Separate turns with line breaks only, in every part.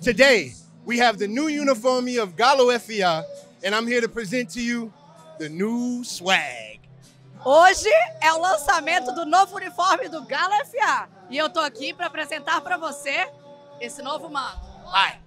Today, we have the new uniform of Galo FIA, and I'm here to present to you the new swag.
Hoje é o lançamento do novo uniforme do Galo FA e eu tô aqui para apresentar para você esse novo manto.
Vai!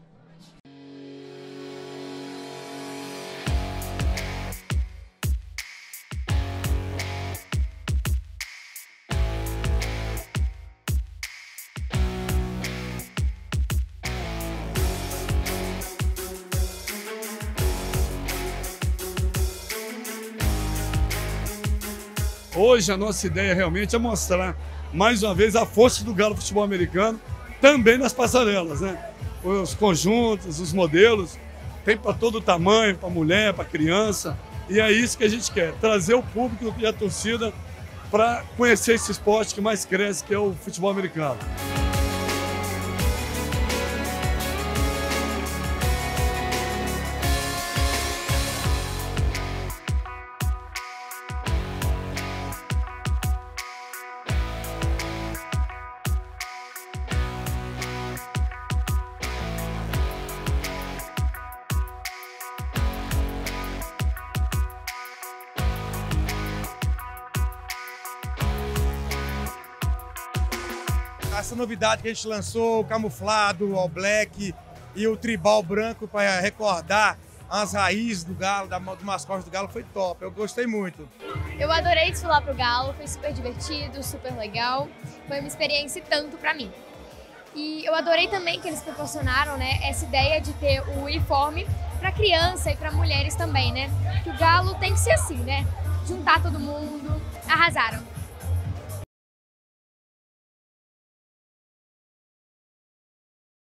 Hoje a nossa ideia realmente é mostrar mais uma vez a força do Galo Futebol Americano também nas passarelas, né? Os conjuntos, os modelos, tem para todo tamanho, para mulher, para criança. E é isso que a gente quer, trazer o público e a torcida para conhecer esse esporte que mais cresce, que é o futebol americano.
Essa novidade que a gente lançou, o camuflado, o black e o tribal branco para recordar as raízes do galo, do mascote do galo, foi top. Eu gostei muito.
Eu adorei desfilar pro galo, foi super divertido, super legal. Foi uma experiência tanto para mim. E eu adorei também que eles proporcionaram, né, essa ideia de ter o uniforme para criança e para mulheres também, né? Que o galo tem que ser assim, né? Juntar todo mundo. Arrasaram.